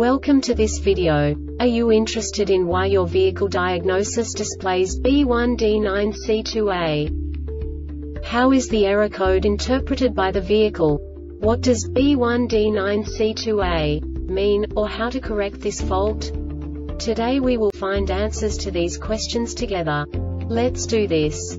Welcome to this video. Are you interested in why your vehicle diagnosis displays B1D9C2A? How is the error code interpreted by the vehicle? What does B1D9C2A mean, or how to correct this fault? Today we will find answers to these questions together. Let's do this.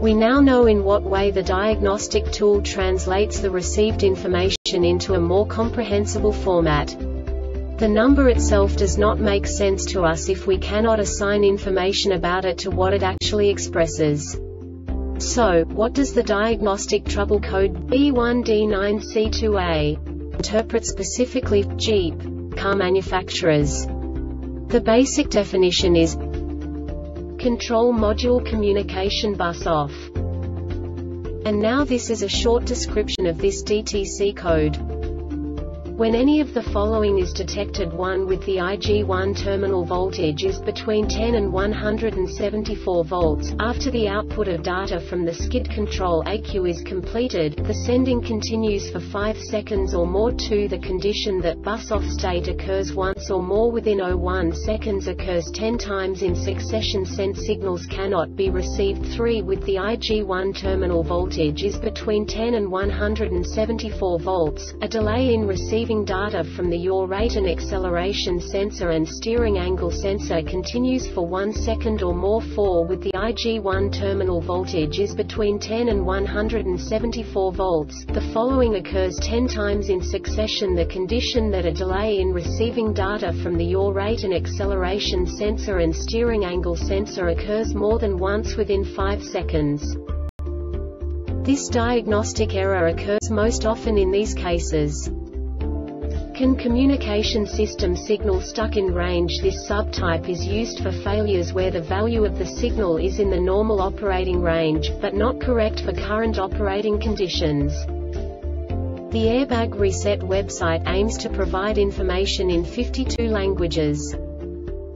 We now know in what way the diagnostic tool translates the received information into a more comprehensible format. The number itself does not make sense to us if we cannot assign information about it to what it actually expresses. So, what does the diagnostic trouble code B1D9C2A interpret specifically Jeep car manufacturers? The basic definition is Control Module Communication Bus Off. And now this is a short description of this DTC code. When any of the following is detected 1 with the IG1 terminal voltage is between 10 and 174 volts, after the output of data from the skid control ECU is completed, the sending continues for 5 seconds or more 2 The condition that bus off state occurs once or more within 01 seconds occurs 10 times in succession. Sent signals cannot be received. 3 With the IG1 terminal voltage is between 10 and 174 volts, a delay in receiving receiving data from the yaw rate and acceleration sensor and steering angle sensor continues for 1 second or more 4 with the IG1 terminal voltage is between 10 and 174 volts. The following occurs 10 times in succession the condition that a delay in receiving data from the yaw rate and acceleration sensor and steering angle sensor occurs more than once within 5 seconds. This diagnostic error occurs most often in these cases. CAN communication system signal stuck in range This subtype is used for failures where the value of the signal is in the normal operating range, but not correct for current operating conditions. The Airbag Reset website aims to provide information in 52 languages.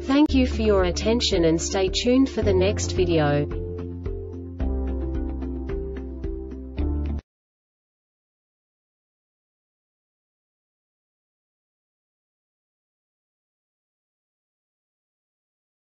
Thank you for your attention and stay tuned for the next video.